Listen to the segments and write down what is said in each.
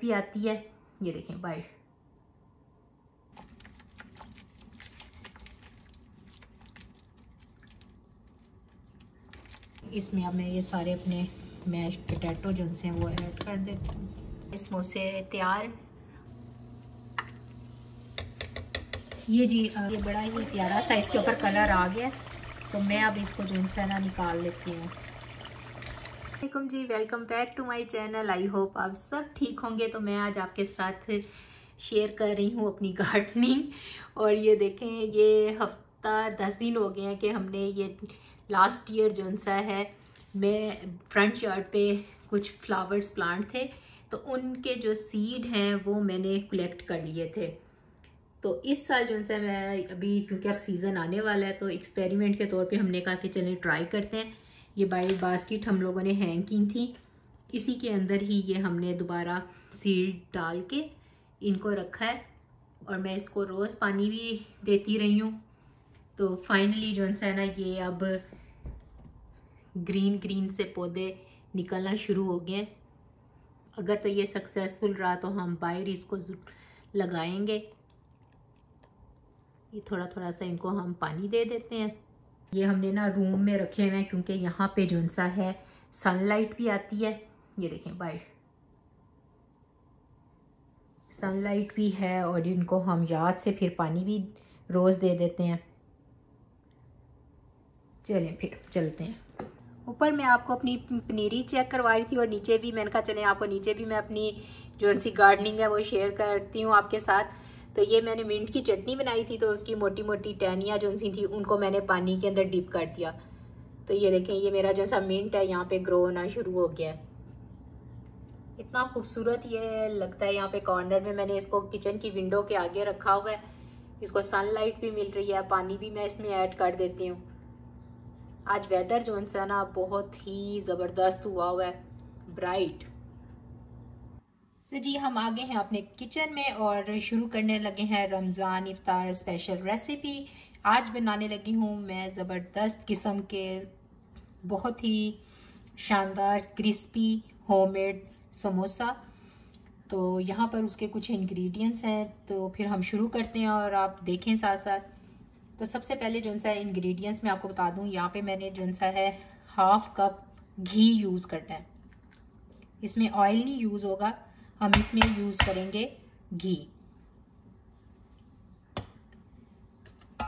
भी आती है। ये देखें बाइट इसमें अब मैं ये सारे अपने मैश पोटैटो जो हैं, वो ऐड कर देती हूँ। समोसे तैयार। ये जी ये बड़ा ही प्यारा सा, इसके ऊपर कलर आ गया। तो मैं अब इसको जो है ना, निकाल लेती हूँ। वालेकुम जी welcome back to my channel I hope आप सब ठीक होंगे। तो मैं आज आपके साथ शेयर कर रही हूँ अपनी गार्डनिंग और ये देखें, ये हफ़्ता दस दिन हो गए हैं कि हमने ये लास्ट ईयर जो सा है, मैं फ्रंट यार्ड पे कुछ फ्लावर्स प्लांट थे तो उनके जो सीड हैं वो मैंने कलेक्ट कर लिए थे। तो इस साल जो सा मैं अभी, क्योंकि अब सीज़न आने वाला है तो एक्सपेरिमेंट के तौर पे हमने कहा कि चलें ट्राई करते हैं। ये बाई बास्केट हम लोगों ने हैंग की थी। इसी के अंदर ही ये हमने दोबारा सीड डाल के इनको रखा है और मैं इसको रोज़ पानी भी देती रही हूँ। तो फाइनली जो है ना ये अब ग्रीन ग्रीन से पौधे निकलना शुरू हो गए अगर तो ये सक्सेसफुल रहा तो हम बाहर इसको लगाएँगे। ये थोड़ा थोड़ा सा इनको हम पानी दे देते हैं। ये हमने ना रूम में रखे हुए हैं क्योंकि यहाँ पे जो सा है सनलाइट भी आती है। ये देखें बाहर सनलाइट भी है और इनको हम याद से फिर पानी भी रोज़ दे देते हैं। चलें फिर, चलते हैं। ऊपर मैं आपको अपनी पनीरी चेक करवा रही थी और नीचे भी, मैंने कहा चले आपको नीचे भी मैं अपनी जो सी गार्डनिंग है वो शेयर करती हूँ आपके साथ। तो ये मैंने मिंट की चटनी बनाई थी तो उसकी मोटी मोटी टहनियाँ जो सी थी, उनको मैंने पानी के अंदर डिप कर दिया। तो ये देखें, ये मेरा जैसा मिंट है, यहाँ पे ग्रो होना शुरू हो गया है। इतना खूबसूरत ये लगता है, यहाँ पे कॉर्नर में मैंने इसको किचन की विंडो के आगे रखा हुआ है। इसको सनलाइट भी मिल रही है, पानी भी मैं इसमें ऐड कर देती हूँ। आज वेदर जो है ना, बहुत ही ज़बरदस्त हुआ हुआ है ब्राइट तो जी, हम आगे हैं अपने किचन में और शुरू करने लगे हैं रमज़ान इफ्तार स्पेशल रेसिपी आज बनाने लगी हूँ मैं ज़बरदस्त किस्म के बहुत ही शानदार क्रिस्पी होममेड समोसा। तो यहाँ पर उसके कुछ इंग्रेडिएंट्स हैं तो फिर हम शुरू करते हैं और आप देखें साथ साथ तो सबसे पहले जो सा इंग्रेडिएंट्स मैं आपको बता दूँ, यहाँ पे मैंने जो सा है हाफ़ कप घी यूज़ करना है। इसमें ऑयल नहीं यूज़ होगा हम इसमें यूज़ करेंगे घी।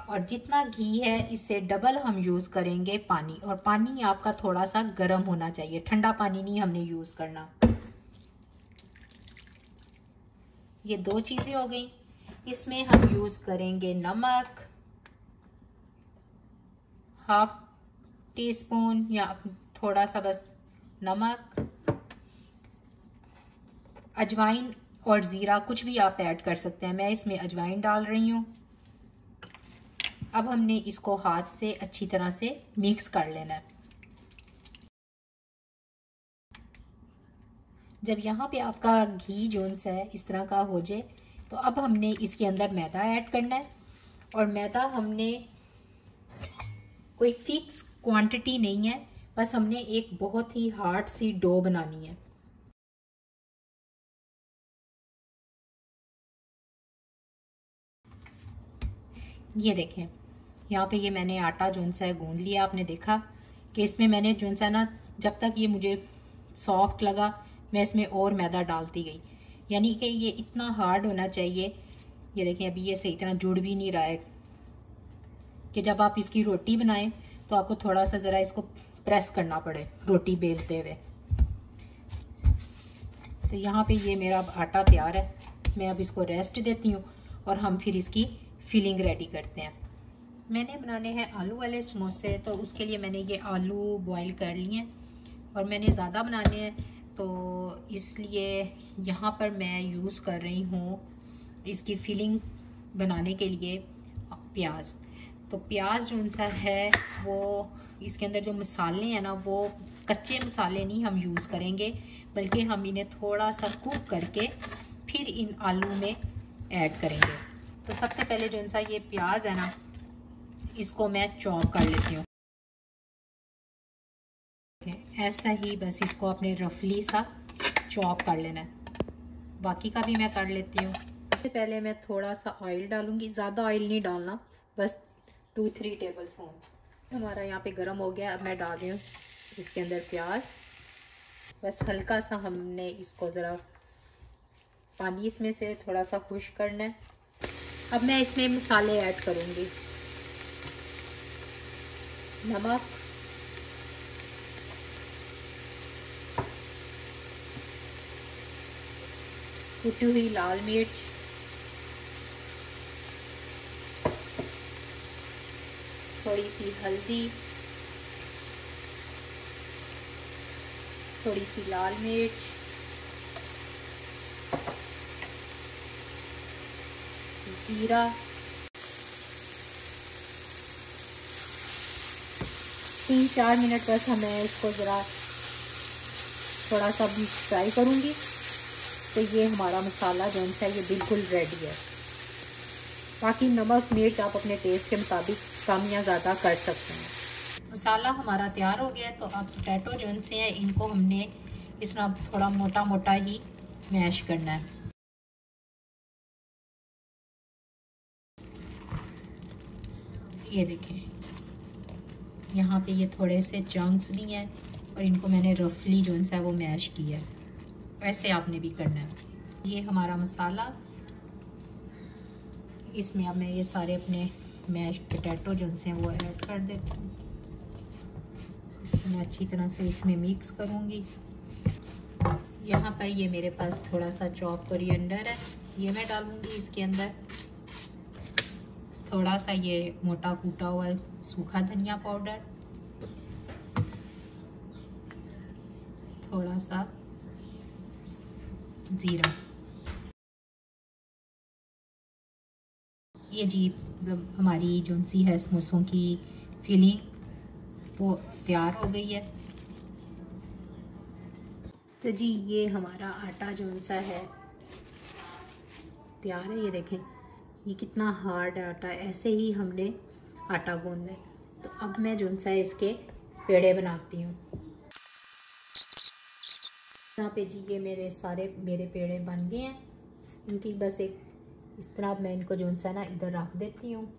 और जितना घी है, इससे डबल हम यूज़ करेंगे पानी। और पानी आपका थोड़ा सा गर्म होना चाहिए। ठंडा पानी नहीं हमने यूज़ करना। ये दो चीज़ें हो गई। इसमें हम यूज़ करेंगे नमक हाफ़ टी स्पून या थोड़ा सा बस नमक। अजवाइन और ज़ीरा कुछ भी आप ऐड कर सकते हैं। मैं इसमें अजवाइन डाल रही हूँ। अब हमने इसको हाथ से अच्छी तरह से मिक्स कर लेना है। जब यहाँ पे आपका घी जोन है, इस तरह का हो जाए तो अब हमने इसके अंदर मैदा ऐड करना है। और मैदा हमने कोई फिक्स क्वांटिटी नहीं है, बस हमने एक बहुत ही हार्ड सी डो बनानी है। ये देखें, यहाँ पे ये मैंने आटा जो सा है, गूंद लिया, आपने देखा कि इसमें मैंने जो सा ना, जब तक ये मुझे सॉफ्ट लगा, मैं इसमें और मैदा डालती गई। यानी कि ये इतना हार्ड होना चाहिए। ये देखें, अभी ये सही तरह जुड़ भी नहीं रहा है कि जब आप इसकी रोटी बनाएँ तो आपको थोड़ा सा ज़रा इसको प्रेस करना पड़े, रोटी बेलते हुए। तो यहाँ पे ये मेरा आटा तैयार है। मैं अब इसको रेस्ट देती हूँ और हम फिर इसकी फिलिंग रेडी करते हैं। मैंने बनाने हैं आलू वाले समोसे तो उसके लिए मैंने ये आलू बॉईल कर लिए हैं और मैंने ज़्यादा बनाने हैं तो इसलिए यहाँ पर मैं यूज़ कर रही हूँ इसकी फिलिंग बनाने के लिए प्याज। तो प्याज जो सा है, वो इसके अंदर जो मसाले हैं ना, वो कच्चे मसाले नहीं हम यूज़ करेंगे, बल्कि हम इन्हें थोड़ा सा कुक करके फिर इन आलू में ऐड करेंगे। तो सबसे पहले जो सा ये प्याज है ना, इसको मैं चॉप कर लेती हूँ। ऐसा ही बस इसको अपने रफली सा चॉप कर लेना है। बाकी का भी मैं कर लेती हूँ। सबसे पहले मैं थोड़ा सा ऑयल डालूँगी। ज़्यादा ऑयल नहीं डालना, बस टू थ्री टेबल स्पून हमारा यहाँ पे गर्म हो गया, अब मैं डाल रही हूँ इसके अंदर प्याज। बस हल्का सा हमने इसको ज़रा पानी इसमें से थोड़ा सा खुश करना है। अब मैं इसमें मसाले ऐड करूँगी। नमक। कुटी हुई लाल मिर्च। थोड़ी सी हल्दी। थोड़ी सी लाल मिर्च। जीरा तीन चार मिनट बस हमें इसको ज़रा थोड़ा सा फ्राई करूँगी। तो ये हमारा मसाला जो है, ये बिल्कुल रेडी है। बाकी नमक, मिर्च आप अपने टेस्ट के मुताबिक कम या ज़्यादा कर सकते हैं। मसाला हमारा तैयार हो गया तो अब पोटैटो जो है, इनको हमने इस तरह थोड़ा मोटा मोटा ही मैश करना है। ये देखें। यहाँ पे ये थोड़े से चंक्स भी हैं और इनको मैंने रफली जो है वो मैश किया है। ऐसे आपने भी करना है। ये हमारा मसाला। इसमें अब मैं ये सारे अपने मैश पोटैटो जो हैं वो ऐड कर देती हूँ। मैं अच्छी तरह से इसमें मिक्स करूँगी। यहाँ पर ये मेरे पास थोड़ा सा चॉप कोरिएंडर है। ये मैं डालूँगी इसके अंदर। थोड़ा सा ये मोटा कूटा हुआ सूखा धनिया पाउडर। थोड़ा सा ज़ीरा। ये जी जब हमारी जो सी है, समोसों की फिलिंग वो तैयार हो गई है। तो जी, ये हमारा आटा जो सा है, तैयार है, ये देखें। ये कितना हार्ड है। आटा ऐसे ही हमने आटा गूंदा है। तो अब मैं जो सा इसके पेड़े बनाती हूँ। यहाँ पे जी ये मेरे सारे मेरे पेड़े बन गए हैं। इनकी बस एक इस तरह मैं इनको जो सा ना इधर रख देती हूँ।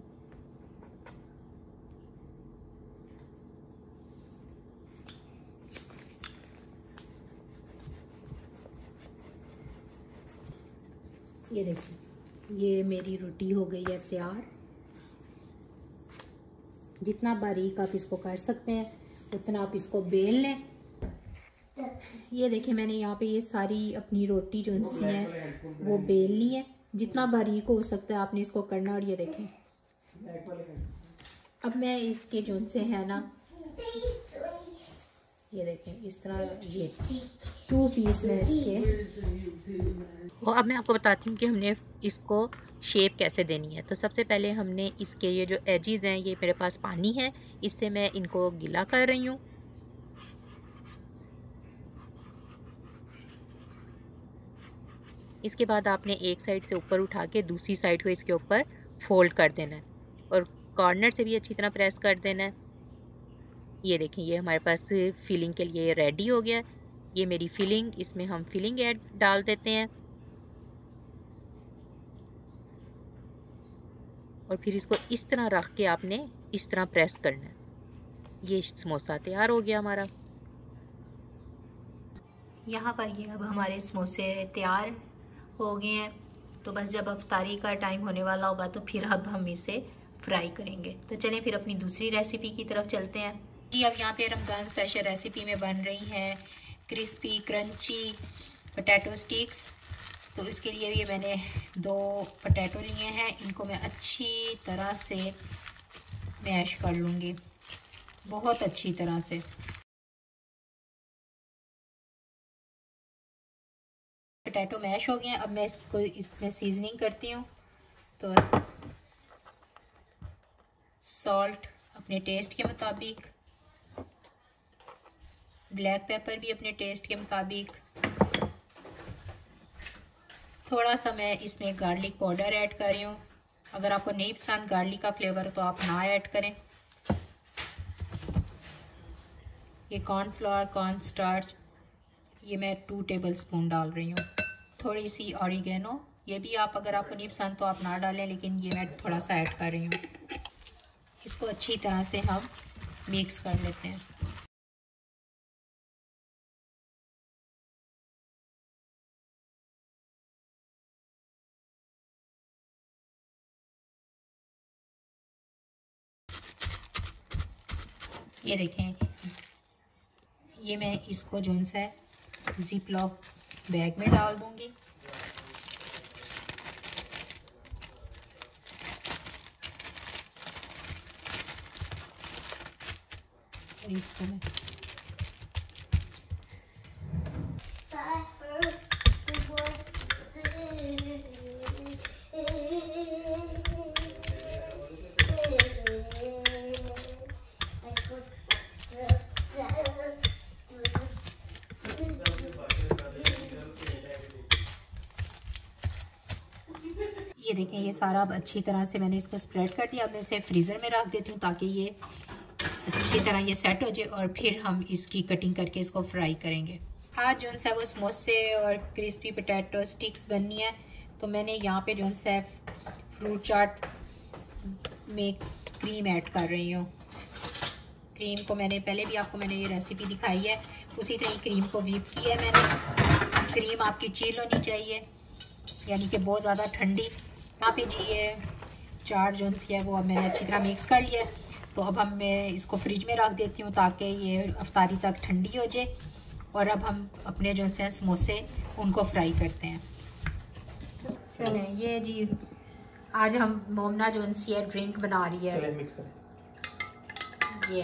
ये देखिए। ये मेरी रोटी हो गई है तैयार। जितना बारीक आप इसको कर सकते हैं उतना आप इसको बेल लें। ये देखिए मैंने यहाँ पे ये सारी अपनी रोटी जो सी है वो बेल ली है। जितना बारीक हो सकता है आपने इसको करना और ये देखें। अब मैं इसके जो से है ना ये देखें, इस तरह ये टू पीस में इसके। और अब मैं आपको बताती हूँ कि हमने इसको शेप कैसे देनी है। तो सबसे पहले हमने इसके ये जो एजिज़ हैं, ये मेरे पास पानी है, इससे मैं इनको गिला कर रही हूँ। इसके बाद आपने एक साइड से ऊपर उठा के दूसरी साइड को इसके ऊपर फोल्ड कर देना है और कॉर्नर से भी अच्छी तरह प्रेस कर देना है। ये देखें, ये हमारे पास फिलिंग के लिए रेडी हो गया। ये मेरी फिलिंग इसमें हम फिलिंग ऐड डाल देते हैं। और फिर इसको इस तरह रख के आपने इस तरह प्रेस करना है। ये समोसा तैयार हो गया हमारा। यहाँ पर ये अब हमारे समोसे तैयार हो गए हैं। तो बस जब अफ्तारी का टाइम होने वाला होगा तो फिर अब हम इसे फ्राई करेंगे। तो चलें फिर अपनी दूसरी रेसिपी की तरफ़ चलते हैं। जी अब यहाँ पे रमज़ान स्पेशल रेसिपी में बन रही है क्रिस्पी क्रंची पोटैटो स्टिक्स तो इसके लिए भी मैंने दो पोटैटो लिए हैं। इनको मैं अच्छी तरह से मैश कर लूँगी। बहुत अच्छी तरह से। पोटैटो मैश हो गए हैं। अब मैं इसको इसमें सीजनिंग करती हूँ। तो सॉल्ट अपने टेस्ट के मुताबिक। ब्लैक पेपर भी अपने टेस्ट के मुताबिक। थोड़ा सा मैं इसमें गार्लिक पाउडर ऐड कर रही हूँ। अगर आपको नहीं पसंद गार्लिक का फ्लेवर तो आप ना ऐड करें। ये कॉर्नफ्लावर कॉर्न स्टार्च ये मैं टू टेबल स्पून डाल रही हूँ। थोड़ी सी ऑरिगेनो ये भी आप, अगर आपको नहीं पसंद तो आप ना डालें, लेकिन ये मैं थोड़ा सा ऐड कर रही हूँ। इसको अच्छी तरह से हम मिक्स कर लेते हैं। ये देखें। ये मैं इसको जो सा जिप लॉक बैग में डाल दूँगी। इसको मैं सारा अब अच्छी तरह से मैंने इसको स्प्रेड कर दिया। अब मैं इसे फ्रीज़र में रख देती हूँ ताकि ये अच्छी तरह ये सेट हो जाए और फिर हम इसकी कटिंग करके इसको फ्राई करेंगे। आज जो सा वो समोसे और क्रिस्पी पोटैटो स्टिक्स बननी है। तो मैंने यहाँ पे जो सा फ्रूट चाट में क्रीम ऐड कर रही हूँ। क्रीम को मैंने, पहले भी आपको मैंने ये रेसिपी दिखाई है। उसी तरह क्रीम को वीप किया है मैंने। क्रीम आपकी चील होनी चाहिए, यानी कि बहुत ज़्यादा ठंडी। यहाँ पे जी ये चार जो है वो अब मैंने अच्छी तरह मिक्स कर लिया तो अब हम मैं इसको फ्रिज में रख देती हूँ ताकि ये अफ्तारी तक ठंडी हो जाए। और अब हम अपने जो है समोसे उनको फ्राई करते हैं। चलें ये जी आज हम मोमना जो है ड्रिंक बना रही है। ये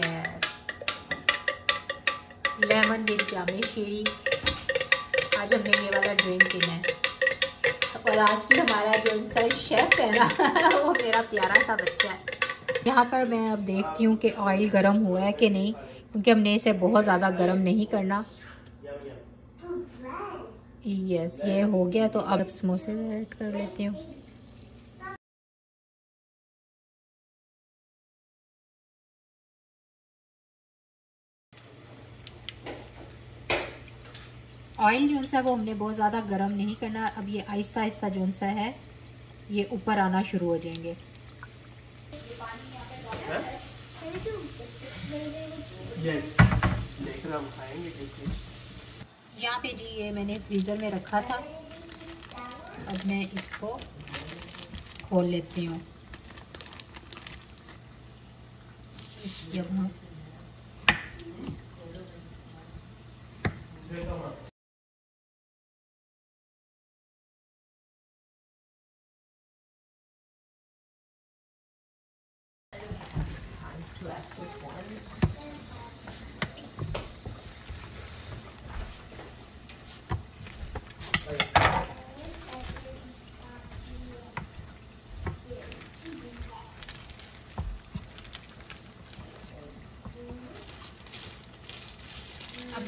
लेमन विद जामे शीरी। आज हमने ये वाला ड्रिंक पीना है। और आज की हमारा जो सा शेफ़ है ना, वो मेरा प्यारा सा बच्चा है। यहाँ पर मैं अब देखती हूँ कि ऑयल गर्म हुआ है कि नहीं, क्योंकि हमने इसे बहुत ज़्यादा गर्म नहीं करना। यस ये हो गया तो अब समोसे ऐड कर लेती हूँ। ऑयल जो सा वो हमने बहुत ज़्यादा गर्म नहीं करना। अब ये आहिस्ता आहिस्ता जो सा है ये ऊपर आना शुरू हो जाएँगे। यहाँ पे जी ये मैंने फ्रीज़र में रखा था। अब मैं इसको खोल लेती हूँ। जब हम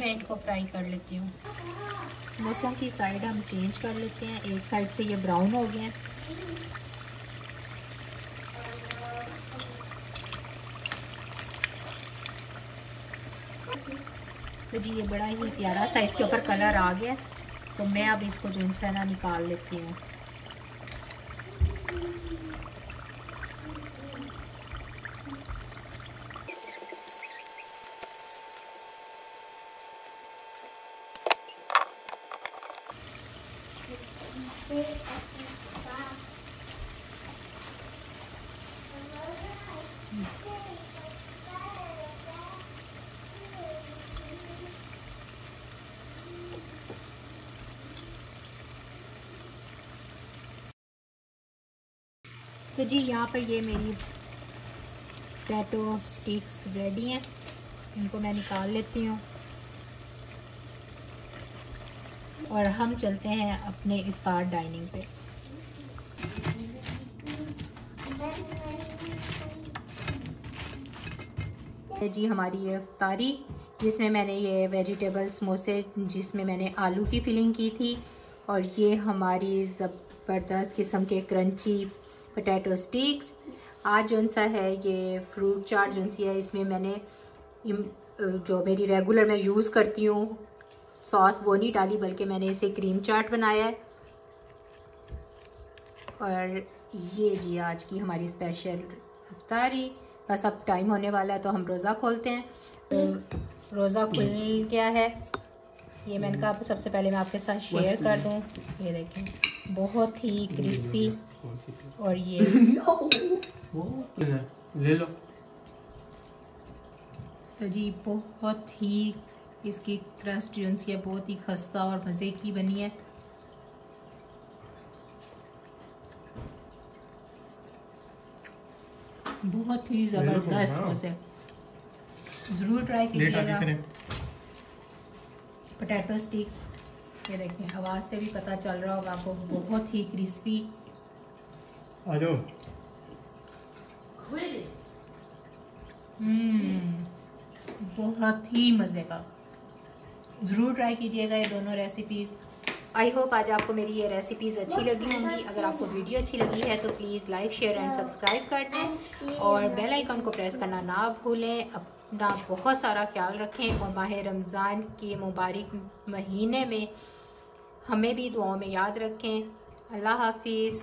मैं इनको फ्राई कर लेती हूँ। समोसों की साइड हम चेंज कर लेते हैं। एक साइड से ये ब्राउन हो गए तो जी, ये बड़ा ही प्यारा सा, इसके ऊपर कलर आ गया तो मैं अब इसको जो इंसाना निकाल लेती हूँ। तो जी, यहाँ पर ये मेरी टैटो स्टिक्स रेडी हैं। इनको मैं निकाल लेती हूँ। और हम चलते हैं अपने इफ्तार डाइनिंग पे। जी, हमारी ये इफ्तारी, जिसमें मैंने ये वेजिटेबल समोसे, जिसमें मैंने आलू की फिलिंग की थी। और ये हमारी ज़बरदस्त किस्म के क्रंची पोटैटो स्टिक्स आज जो सा है ये फ्रूट चाट जो सी है इसमें मैंने जो मेरी रेगुलर मैं यूज़ करती हूँ सॉस वो नहीं डाली बल्कि मैंने इसे क्रीम चाट बनाया है। और ये जी आज की हमारी स्पेशल अफ्तारी बस अब टाइम होने वाला है तो हम रोज़ा खोलते हैं। तो रोज़ा खुल गया है। ये मैंने कहा सबसे पहले मैं आपके साथ शेयर कर दूँ। ये देखें बहुत ही क्रिस्पी और ये। ले लो। तो जी बहुत ही इसकी क्रस्ट जो है बहुत ही खस्ता और मज़े की बनी है। बहुत ही ज़बरदस्त मज़े। ज़रूर ट्राई कीजिएगा। पोटैटो स्टिक्स ये देखें आवाज़ से भी पता चल रहा होगा आपको बहुत ही क्रिस्पी आ जाओ हम्म, बहुत ही मज़े का। ज़रूर ट्राई कीजिएगा ये दोनों रेसिपीज़ आई होप आज आपको मेरी ये रेसिपीज़ अच्छी लगी होंगी। अगर आपको वीडियो अच्छी लगी है तो please like share and subscribe कर दें और बेल आइकन को प्रेस करना ना भूलें। अपना बहुत सारा ख्याल रखें और माह रमज़ान के मुबारक महीने में हमें भी दुआओं में याद रखें। अल्लाह हाफिज़।